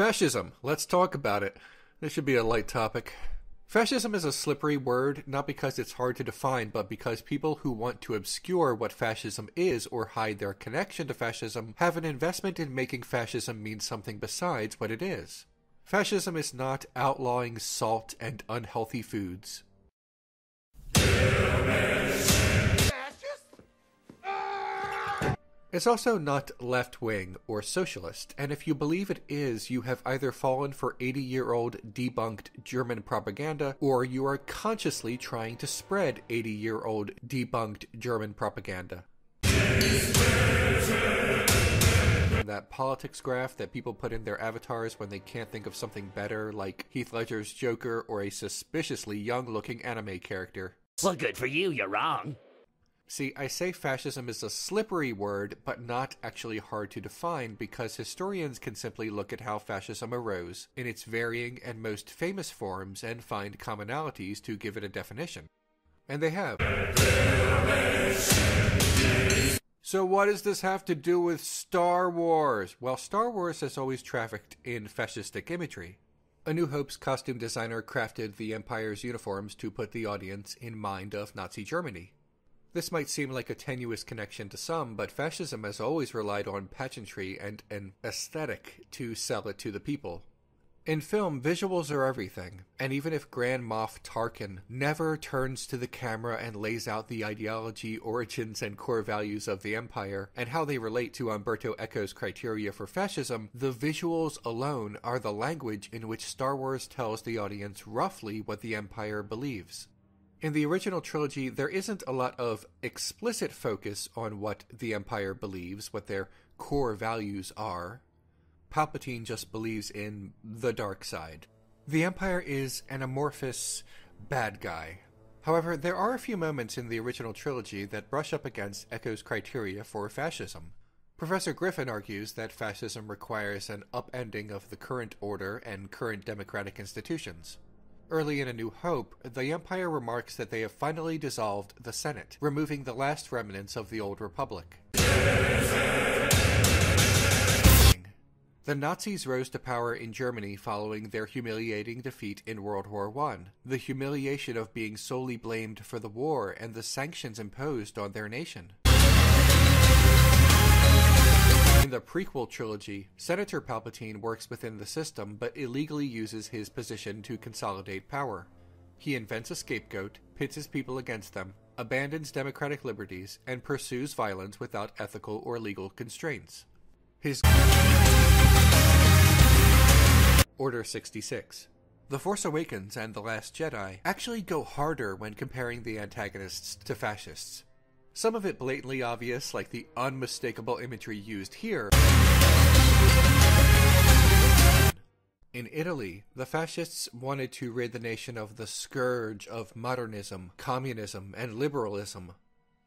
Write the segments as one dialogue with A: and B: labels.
A: Fascism. Let's talk about it. This should be a light topic. Fascism is a slippery word, not because it's hard to define, but because people who want to obscure what fascism is or hide their connection to fascism have an investment in making fascism mean something besides what it is. Fascism is not outlawing salt and unhealthy foods. It's also not left wing or socialist, and if you believe it is, you have either fallen for 80 year old debunked German propaganda, or you are consciously trying to spread 80 year old debunked German propaganda. That politics graph that people put in their avatars when they can't think of something better, like Heath Ledger's Joker or a suspiciously young looking anime character.
B: Well, good for you, you're wrong.
A: See, I say fascism is a slippery word, but not actually hard to define because historians can simply look at how fascism arose in its varying and most famous forms and find commonalities to give it a definition. And they have. So, what does this have to do with Star Wars? Well, Star Wars has always trafficked in fascistic imagery. A New Hope's costume designer crafted the Empire's uniforms to put the audience in mind of Nazi Germany. This might seem like a tenuous connection to some, but fascism has always relied on pageantry and an aesthetic to sell it to the people. In film, visuals are everything, and even if Grand Moff Tarkin never turns to the camera and lays out the ideology, origins, and core values of the Empire, and how they relate to Umberto Eco's criteria for fascism, the visuals alone are the language in which Star Wars tells the audience roughly what the Empire believes. In the original trilogy, there isn't a lot of explicit focus on what the Empire believes, what their core values are. Palpatine just believes in the dark side. The Empire is an amorphous bad guy. However, there are a few moments in the original trilogy that brush up against Eco's criteria for fascism. Professor Griffin argues that fascism requires an upending of the current order and current democratic institutions. Early in A New Hope, the Empire remarks that they have finally dissolved the Senate, removing the last remnants of the old Republic. The Nazis rose to power in Germany following their humiliating defeat in World War I, the humiliation of being solely blamed for the war and the sanctions imposed on their nation. In the prequel trilogy, Senator Palpatine works within the system but illegally uses his position to consolidate power. He invents a scapegoat, pits his people against them, abandons democratic liberties, and pursues violence without ethical or legal constraints. His Order 66 The Force Awakens and The Last Jedi actually go harder when comparing the antagonists to fascists. Some of it blatantly obvious, like the unmistakable imagery used here. In Italy, the fascists wanted to rid the nation of the scourge of modernism, communism, and liberalism.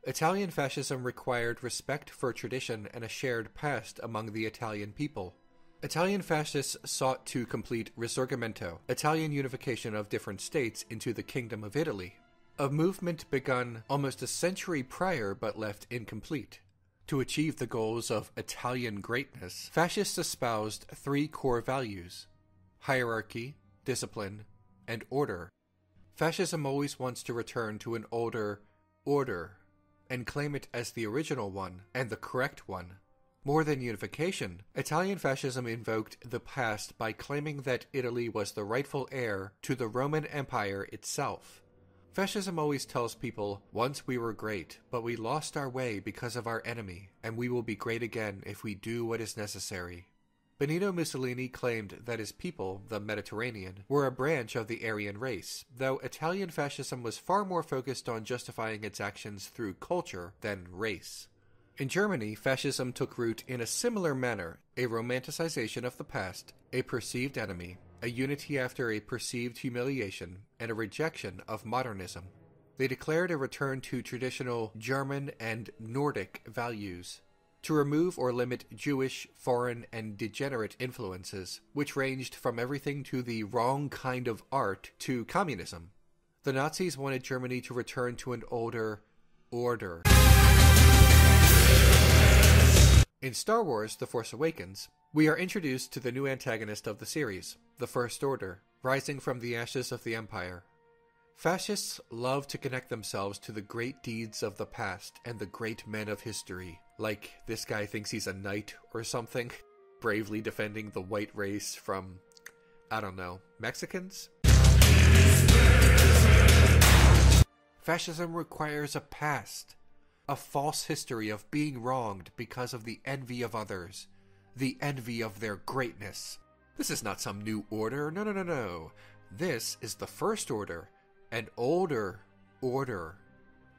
A: Italian fascism required respect for tradition and a shared past among the Italian people. Italian fascists sought to complete Risorgimento, Italian unification of different states into the Kingdom of Italy a movement begun almost a century prior but left incomplete. To achieve the goals of Italian greatness, fascists espoused three core values hierarchy, discipline, and order. Fascism always wants to return to an older order and claim it as the original one and the correct one. More than unification, Italian fascism invoked the past by claiming that Italy was the rightful heir to the Roman Empire itself. Fascism always tells people, once we were great, but we lost our way because of our enemy, and we will be great again if we do what is necessary. Benito Mussolini claimed that his people, the Mediterranean, were a branch of the Aryan race, though Italian fascism was far more focused on justifying its actions through culture than race. In Germany, fascism took root in a similar manner a romanticization of the past, a perceived enemy, a unity after a perceived humiliation, and a rejection of modernism. They declared a return to traditional German and Nordic values, to remove or limit Jewish, foreign, and degenerate influences, which ranged from everything to the wrong kind of art to communism. The Nazis wanted Germany to return to an older order. In Star Wars The Force Awakens, We are introduced to the new antagonist of the series, the First Order, rising from the ashes of the Empire. Fascists love to connect themselves to the great deeds of the past and the great men of history, like this guy thinks he's a knight or something, bravely defending the white race from, I don't know, Mexicans? Fascism requires a past, a false history of being wronged because of the envy of others, the envy of their greatness. This is not some new order, no, no, no, no. This is the First Order, an older order.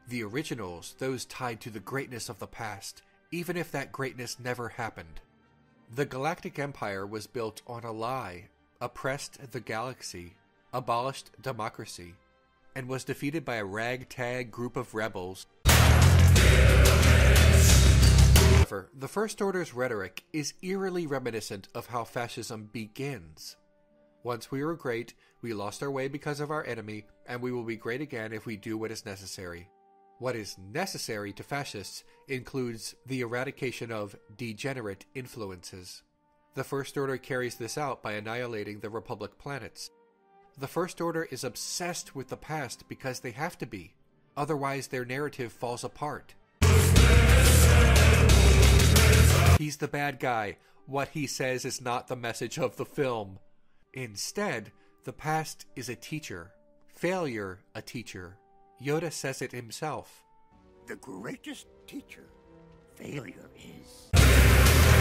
A: The originals, those tied to the greatness of the past, even if that greatness never happened. The Galactic Empire was built on a lie, oppressed the galaxy, abolished democracy, and was defeated by a ragtag group of rebels. However, the First Order's rhetoric is eerily reminiscent of how fascism begins. Once we were great, we lost our way because of our enemy, and we will be great again if we do what is necessary. What is necessary to fascists includes the eradication of degenerate influences. The First Order carries this out by annihilating the Republic planets. The First Order is obsessed with the past because they have to be, otherwise, their narrative falls apart. He's the bad guy. What he says is not the message of the film. Instead, the past is a teacher, failure a teacher. Yoda says it himself.
B: The greatest teacher failure is.